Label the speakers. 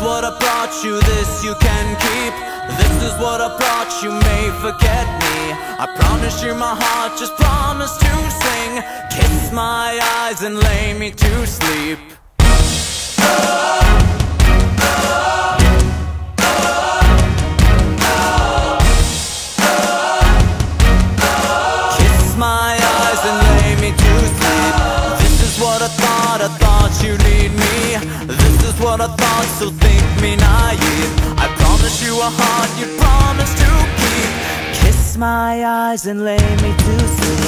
Speaker 1: What I brought you, this you can keep. This is what I brought you, may forget me. I promise you my heart, just promise to sing. Kiss my eyes and lay me to sleep. You need me. This is what I thought, so think me naive. I promise you a heart you promise to keep. Kiss my eyes and lay me to sleep.